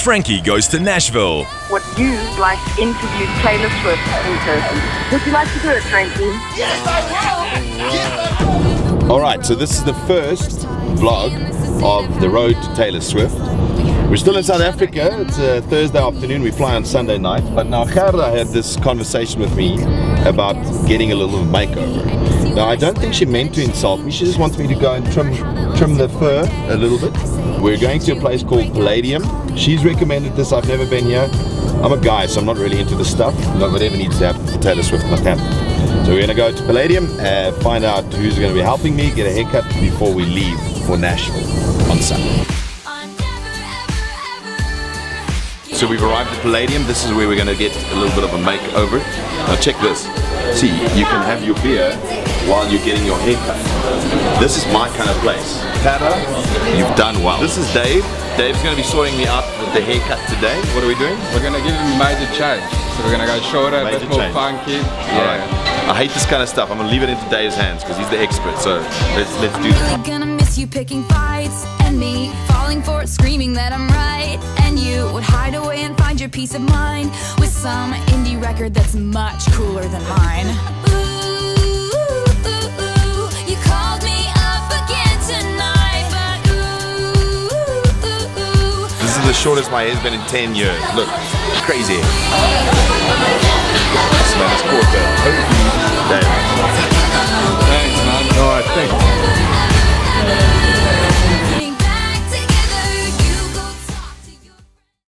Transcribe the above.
Frankie goes to Nashville. Would you like to interview Taylor Swift in person? Would you like to do it, Frankie? Yes I will! All right, so this is the first vlog of the road to Taylor Swift. We're still in South Africa. It's a Thursday afternoon. We fly on Sunday night. But now Gerda had this conversation with me about getting a little makeover. Now I don't think she meant to insult me. She just wants me to go and trim trim the fur a little bit. We're going to a place called Palladium. She's recommended this. I've never been here. I'm a guy, so I'm not really into the stuff. Not whatever needs to happen for Taylor Swift must happen. So we're going to go to Palladium, and find out who's going to be helping me get a haircut before we leave for Nashville on Sunday. So we've arrived at Palladium. This is where we're going to get a little bit of a makeover. Now check this. See, you can have your beer while you're getting your haircut. This is my kind of place. Tara, you've done well. This is Dave. Dave's going to be sorting me out with the haircut today. What are we doing? We're gonna give him a major change. So we're gonna go shorter, a bit more change. funky. Yeah. I hate this kind of stuff. I'm going to leave it into Dave's hands because he's the expert. So let's, let's do this. I'm gonna miss you picking fights and me falling for it, screaming that I'm right. And you would hide change your peace of mind with some indie record that's much cooler than mine. This is the shortest my has been in 10 years. Look, crazy. This man is caught